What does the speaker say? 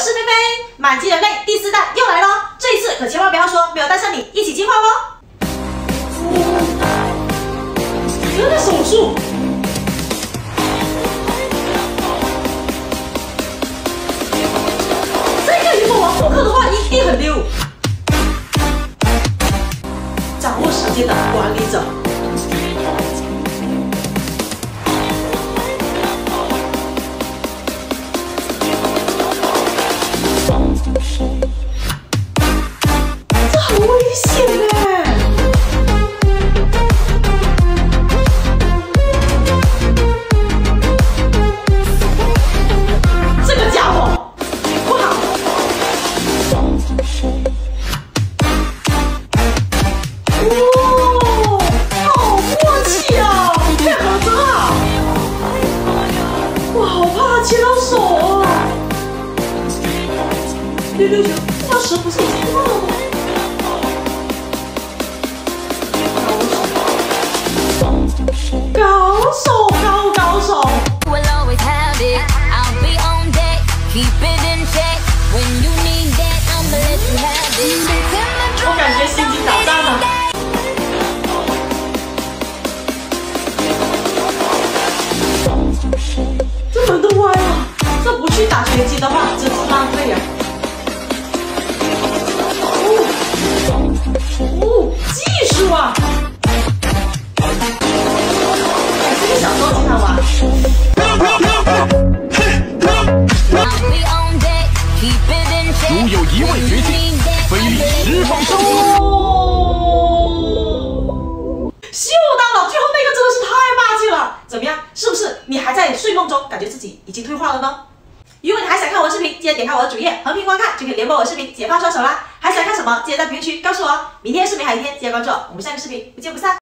我是菲菲，满级人类第四弹又来喽！这一次可千万不要说没有带上你一起进化哦。真的手术。这个如果我复刻的话，一定很溜。掌握时间的管理者。好怕切到手啊！六六九，那蛇不是已经断了吗？高手，高高手。will 打拳击的话，真是浪费啊！哦，哦，技术啊！哎，这个小时候经常玩。如有一位绝境，非力释放圣火。哦，秀到了！最后那个真的是太霸气了，怎么样？是不是你还在睡梦中，感觉自己已经退化了呢？如果你还想看我视频，记得点开我的主页，横屏观看就可以连播我视频，解放双手啦！还想看什么？记得在评论区告诉我哦。明天视频还有一天，记得关注我，我们下个视频不见不散。